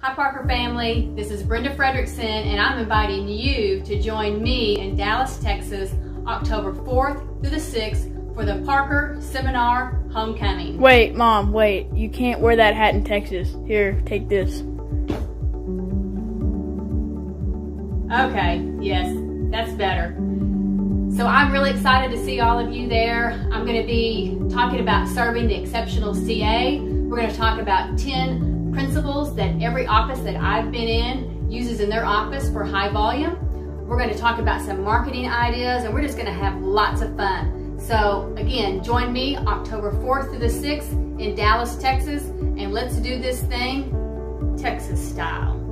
Hi Parker family, this is Brenda Frederiksen and I'm inviting you to join me in Dallas, Texas, October 4th through the 6th for the Parker Seminar Homecoming. Wait, Mom, wait. You can't wear that hat in Texas. Here, take this. Okay, yes, that's better. So I'm really excited to see all of you there. I'm going to be talking about serving the exceptional CA. We're going to talk about 10 principles that every office that I've been in uses in their office for high volume. We're going to talk about some marketing ideas and we're just going to have lots of fun. So again, join me October 4th through the 6th in Dallas, Texas, and let's do this thing Texas style.